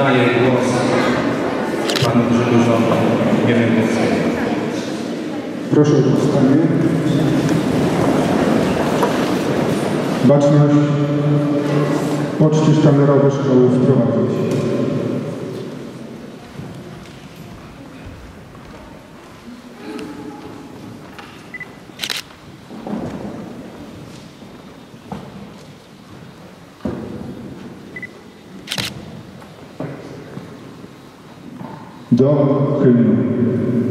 oddaję głos panu Grzegorzowi Gierymowskiemu. Proszę o powstanie. Baczność, poczcie sztandarowe szkoły wprowadzić. Do hymnu.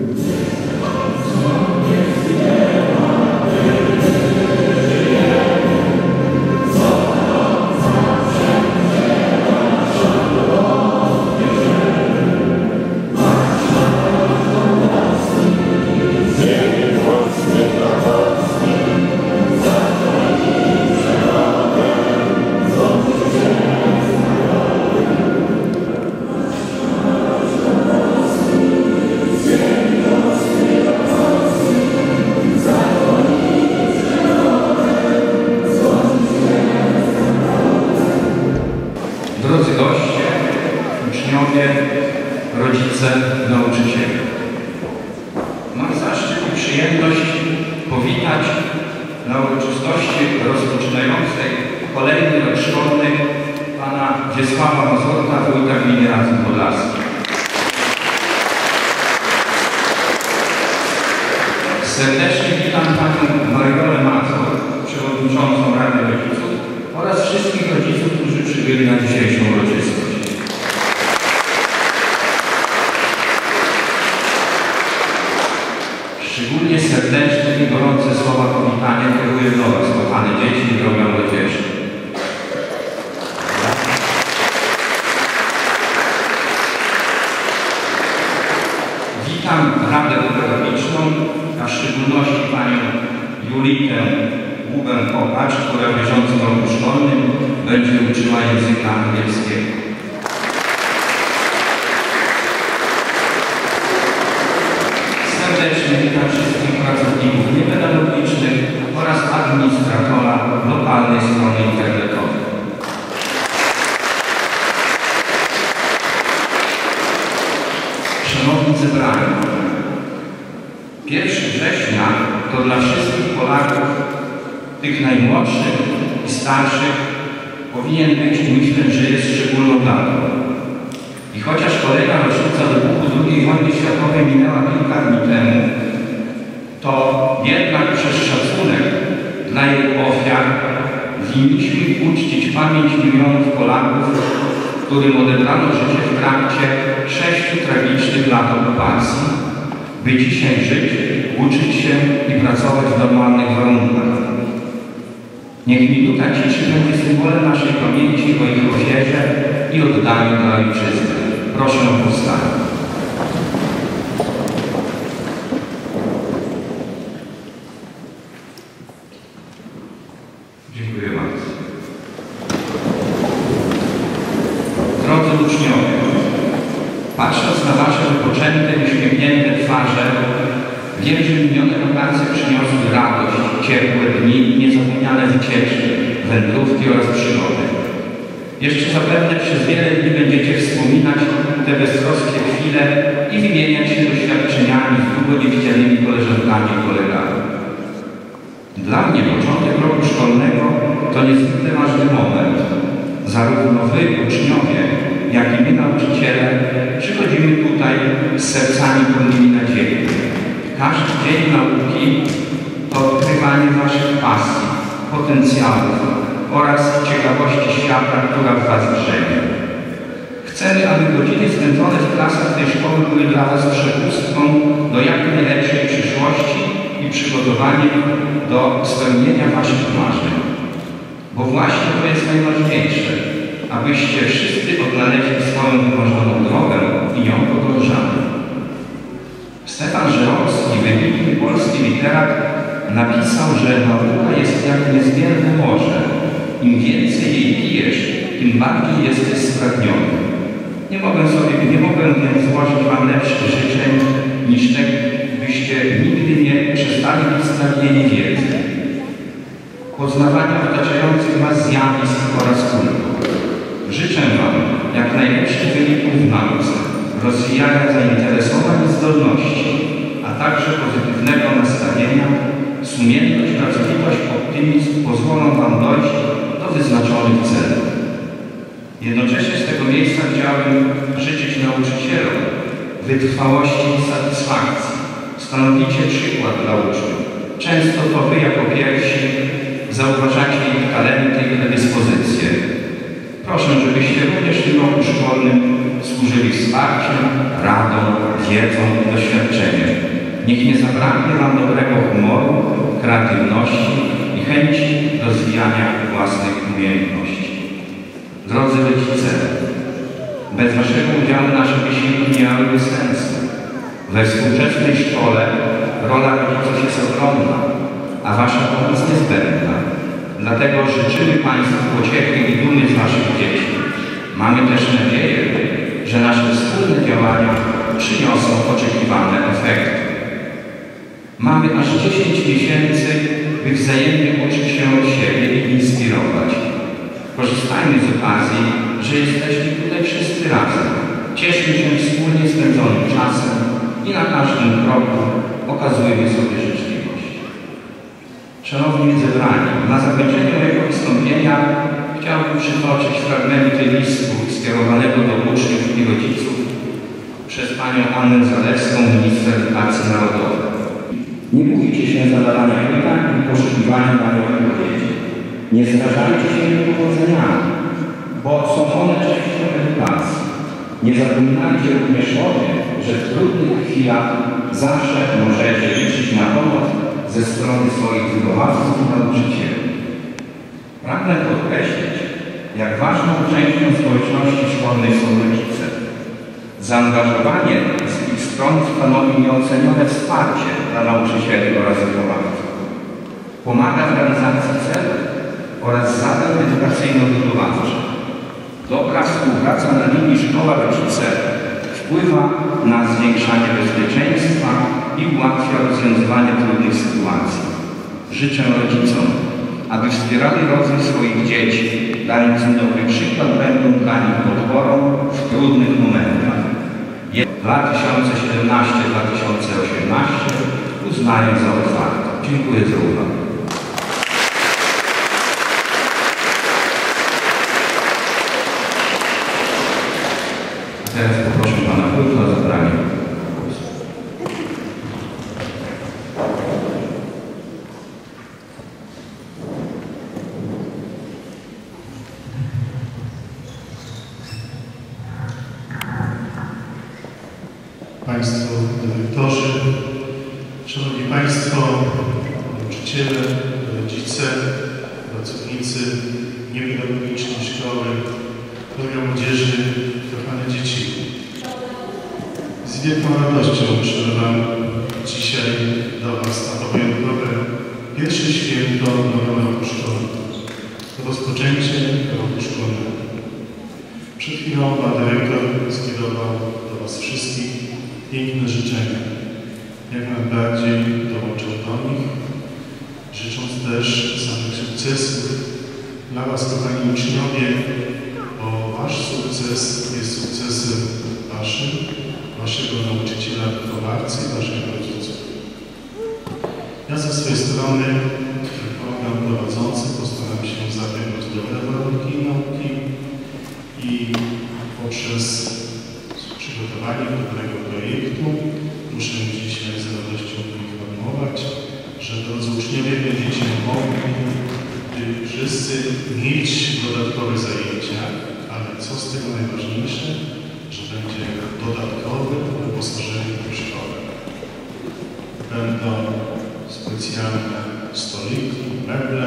Serdecznie witam panią Mariolę Mazur, przewodniczącą Rady Rodziców oraz wszystkich rodziców, którzy przybyli na dzisiejszą uroczystość. Szczególnie serdeczne i gorące słowa powitania kieruję do Was, kochane dzieci i droga młodzieży. Witam Radę Pedagogiczną, a w szczególności Panią Julitę Łubę-Kopacz, która w bieżącym roku szkolnym będzie uczyła języka angielskiego. Serdecznie witam wszystkich pracowników niepedagogicznych oraz administratora lokalnej strony internetowej. Szanowni zebrani, 1 września to dla wszystkich Polaków, tych najmłodszych i starszych, powinien być, myślę, że jest szczególną datą. I chociaż kolejna rocznica wybuchu II wojny światowej minęła kilka dni temu, to jednak przez szacunek dla jej ofiar winniśmy uczcić pamięć milionów Polaków, którym odebrano życie w trakcie sześciu tragicznych lat okupacji, by dzisiaj żyć, uczyć się i pracować w normalnych warunkach. Niech minuta ciszy będzie symbolem naszej pamięci o ich ofierze i oddaniu dla ojczyzny. Proszę o powstanie. Jeszcze zapewne przez wiele dni będziecie wspominać te beztroskie chwile i wymieniać się doświadczeniami z długo niewidzianymi koleżankami i kolegami. Dla mnie początek roku szkolnego to niezwykle ważny moment. Zarówno Wy, uczniowie, jak i my, nauczyciele, przychodzimy tutaj z sercami pełnymi nadziei. Każdy dzień nauki to odkrywanie Waszych pasji, potencjałów oraz ciekawości świata, która w Was drzemie. Chcemy, aby godziny spędzone w klasach tej szkoły były dla Was przepustką do jak najlepszej przyszłości i przygotowaniem do spełnienia Waszych marzeń. Bo właśnie to jest najważniejsze, abyście wszyscy odnaleźli swoją wymarzoną drogę i ją podążali. Stefan Żeromski, wybitny polski literat, napisał, że nauka jest jak niezmierne morze. Im więcej jej pijesz, tym bardziej jesteś spragniony. Nie mogę sobie, nie mogę złożyć Wam Stanowicie przykład dla uczniów. Często to Wy jako pierwsi zauważacie ich talenty i predyspozycje. Proszę, żebyście również w tym roku szkolnym służyli wsparciem, radą, wiedzą i doświadczeniem. Niech nie zabraknie Wam dobrego humoru, kreatywności i chęci rozwijania własnych umiejętności. Drodzy rodzice, bez Waszego udziału nasze wysiłki nie miałyby sensu. We współczesnej szkole rola rodziców jest ogromna, a Wasza pomoc niezbędna. Dlatego życzymy Państwu pociechy i dumy z Waszych dzieci. Mamy też nadzieję, że nasze wspólne działania przyniosą oczekiwane efekty. Mamy aż 10 miesięcy, by wzajemnie uczyć się od siebie i inspirować. Korzystajmy z okazji, że jesteśmy tutaj wszyscy razem. Cieszmy się wspólnie spędzonym czasem i na każdym kroku okazujemy sobie życzliwość. Szanowni zebrani, na zakończenie mojego wystąpienia chciałbym przytoczyć fragmenty listu skierowanego do uczniów i rodziców przez panią Annę Zalewską, minister edukacji narodowej. Nie bójcie się zadawania pytań i poszukiwania nie odpowiedzi. Nie zrażajcie się niepowodzeniami, bo są one częścią edukacji. Nie zapominajcie również o tym, że w trudnych chwilach zawsze możecie liczyć na pomoc ze strony swoich wychowawców i nauczycieli. Pragnę podkreślić, jak ważną częścią społeczności szkolnej są rodzice. Zaangażowanie z ich stron stanowi nieocenione wsparcie dla nauczycieli oraz wychowawców. Pomaga w realizacji celów oraz zadań edukacyjno-wychowawczych. Dobra współpraca na linii szkoła-rodzice wpływa na zwiększanie bezpieczeństwa i ułatwia rozwiązywanie trudnych sytuacji. Życzę rodzicom, aby wspierali rozwój swoich dzieci, dając im dobry przykład, będą dla nich podporą w trudnych momentach. 2017-2018 uznaję za otwarte. Dziękuję za uwagę. A teraz poproszę Pana Wójta o zabranie. Państwo dyrektorzy, Szanowni Państwo, nauczyciele, rodzice, pracownicy niepedagogiczni szkoły, droga młodzieży, kochane dzieci. Z wielką radością przybywam dzisiaj do Was na pamiątkowe pierwsze święto nowego roku szkolnego. Rozpoczęcie roku szkolnego. Przed chwilą Pan Dyrektor skierował do Was wszystkich piękne życzenia. Jak najbardziej dołączę do nich, życząc też samych sukcesów dla Was, kochani uczniowie, bo Wasz sukces jest sukcesem Waszym, Waszego nauczyciela, wychowawcy i Waszych rodziców. Ja ze swojej strony, program prowadzący, postaram się zapewnić dobre warunki nauki i poprzez przygotowanie dobrego projektu muszę dzisiaj z radością poinformować, że drodzy uczniowie będziecie mogli wszyscy mieć dodatkowe zajęcia, z tego najważniejsze, że będzie dodatkowe wyposażenie w szkołę. Będą specjalne stoliki, meble,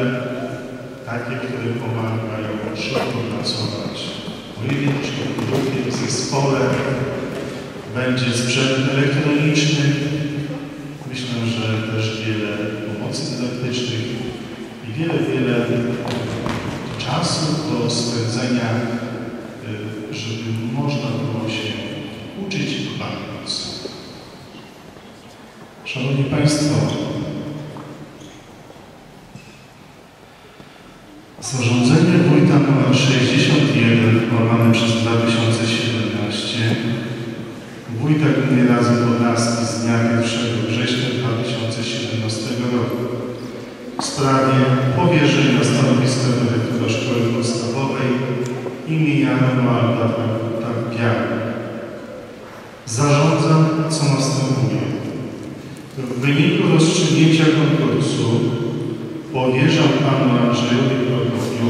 takie, które pomagają szybko pracować w grupie, w zespole. Będzie sprzęt elektroniczny. Myślę, że też wiele pomocy dydaktycznych i wiele, wiele czasu do spędzenia, żeby można było się uczyć i bawić. Szanowni Państwo, Zarządzenie wójta nr 61 uchwalone przez 2017 Wójta Gminy Razy Podlaski z dnia 1 września 2017 roku w sprawie powierzenia stanowiska dyrektora Szkoły Podstawowej imienia Romualda Tarbiaka. Zarządzam, co następuje. W wyniku rozstrzygnięcia konkursu powierzam panu Andrzejowi Prokopiu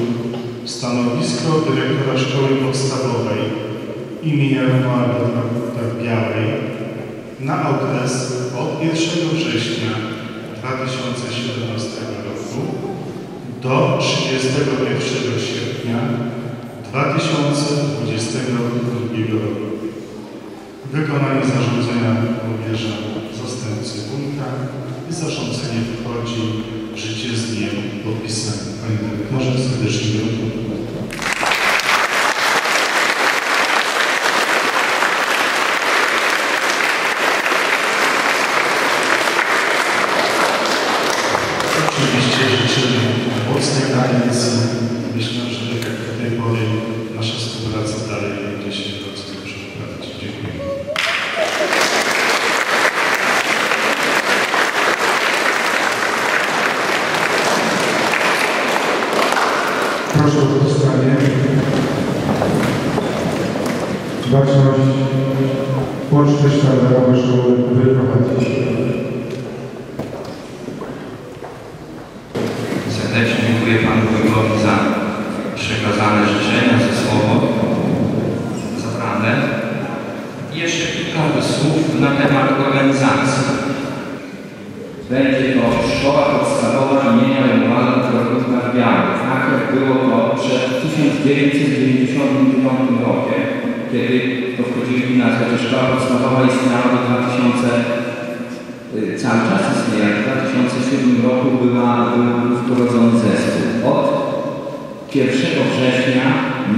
stanowisko dyrektora Szkoły Podstawowej imienia Romualda Tarbiałej na okres od 1 września 2017 roku do 31 sierpnia 2022 roku. Wykonanie zarządzenia powierza zastępcy wójta i zarządzenie wchodzi życie z dniem podpisania. Panie dyrektorze, serdecznie gratuluję. Oczywiście życzymy mocnej kadencji. Myślę, że tak jak do tej pory nasza współpraca dalej będzie się bardzo dobrze prowadzić. Dziękuję. Proszę o powstanie. Baczność łączne sztandarowe szkoły wyprowadzić. Serdecznie dziękuję Panu Wójtowi za przekazane życzenia, za słowo zabrane. I jeszcze kilka słów na temat organizacji. Będzie to Szkoła Podstawowa imienia Teoretyka Białych. Tak jak było to przed 1999 rokiem, kiedy to wchodzili na to, że Szkoła Podstawowa istniała do 2000 y, cały czas istnieje. W 2007 roku była, był wprowadzony zespół. Od 1 września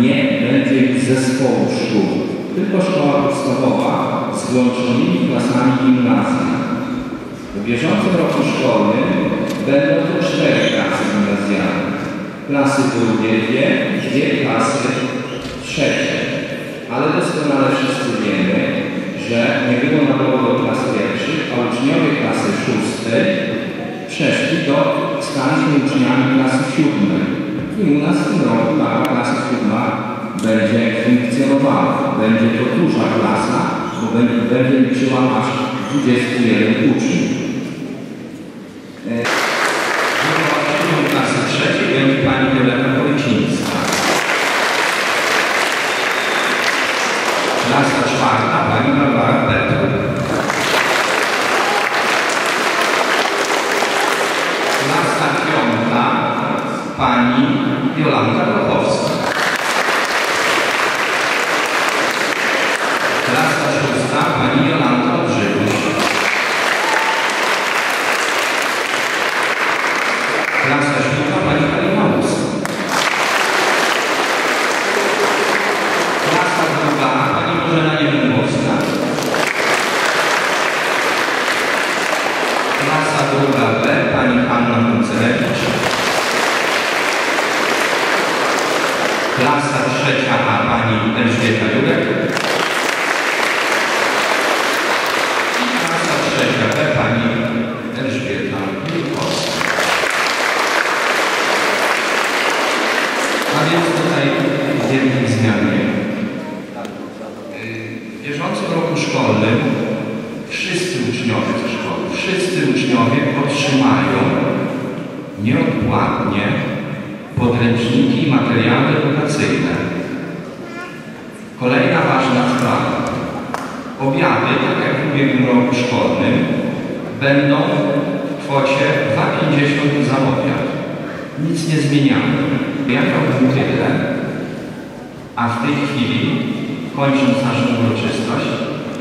nie będzie już zespołu szkół, tylko szkoła podstawowa z włączonymi klasami gimnazjum. W bieżącym roku szkolnym będą to cztery klasy gimnazjalne. Klasy drugie dwie, dwie klasy trzecie. Ale doskonale wszyscy wiemy, że nie było naboru do klas pierwszych, a uczniowie klasy szóstej przeszli do, stali się uczniami klasy siódmej. I u nas w tym roku taka klasa siódma będzie funkcjonowała. Będzie to duża klasa, bo będzie, będzie liczyła aż 21 uczniów. Klasa Więc tutaj jednej zmiany. W bieżącym roku szkolnym wszyscy uczniowie ze szkoły, wszyscy uczniowie otrzymają nieodpłatnie podręczniki i materiały edukacyjne. Kolejna ważna sprawa. Obiady, tak jak w ubiegłym roku szkolnym, będą w kwocie 2,50 za obiad. Nic nie zmieniamy. Ja miałbym tyle, a w tej chwili, kończąc naszą uroczystość,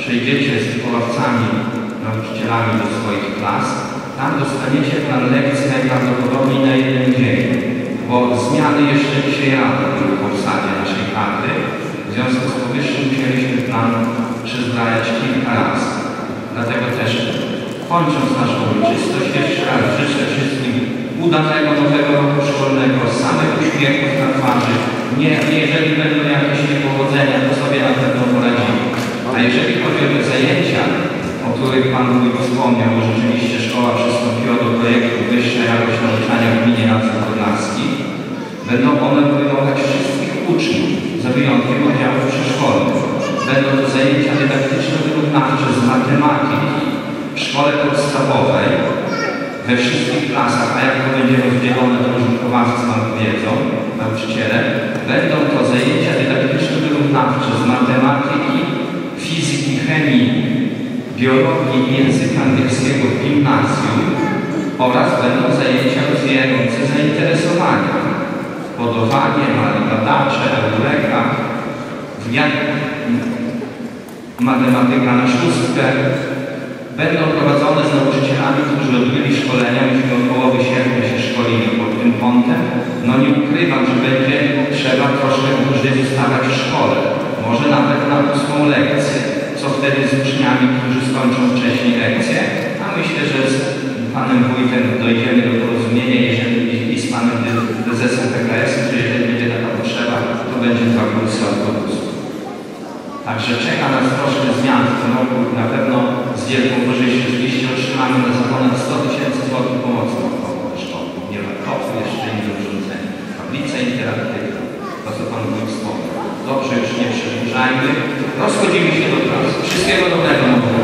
przejdziecie z wychowawcami, nauczycielami do swoich klas. Tam dostaniecie plan lekcji najprawdopodobniej na jeden dzień, bo zmiany jeszcze dzisiaj rano były obsadzie naszej karty. W związku z powyższym musieliśmy plan przezbrajać kilka razy. Dlatego też, kończąc naszą uroczystość, jeszcze raz życzę wszystkim udanego nowego roku szkolnego, samych uśmiechów na twarzy. Nie, jeżeli będą jakieś niepowodzenia, to sobie na pewno poradzimy. A jeżeli chodzi o te zajęcia, o których Pan Wójt wspomniał, bo rzeczywiście szkoła przystąpiła do projektu Wyższa Jakość Nauczania w Gminie Podlaski, będą one obejmować wszystkich uczniów, za wyjątkiem oddziałów przedszkolnych. Będą to zajęcia dydaktyczno-wyrównawcze z matematyki w szkole podstawowej, we wszystkich klasach, a jak to będzie rozdzielone, to już wychowawcy Pan wiedzą, nauczyciele, będą to zajęcia dydaktyczno-wyrównawcze z matematyki, fizyki, chemii, biologii i języka angielskiego w gimnazjum oraz będą zajęcia rozwijające zainteresowania. Podowanie, mali badacze, eureka, wymiar matematyka na szóstkę, będą prowadzone z nauczycielami, którzy odbyli szkolenia, myśmy od połowy sierpnia się szkolili pod tym kątem. No nie ukrywam, że będzie trzeba troszkę dłużej zostawać w szkole. Może nawet na ósmą lekcję. Co wtedy z uczniami, którzy skończą wcześniej lekcje? A myślę, że z panem wójtem dojdziemy do porozumienia, i z panem prezesem PKS, że jeżeli będzie taka potrzeba, to będzie kursy autobusów. Także czeka nas troszkę zmian w tym roku na pewno z wielką korzyścią. Oczywiście otrzymamy na ponad 100 tysięcy złotych pomocy naukowej szkoły. Nie laptopów, jeszcze inne urządzenia, tablice interaktywne, to co Pan Wójt wspomniał. Dobrze, już nie przedłużajmy. Rozchodzimy się do pracy. Wszystkiego dobrego nowego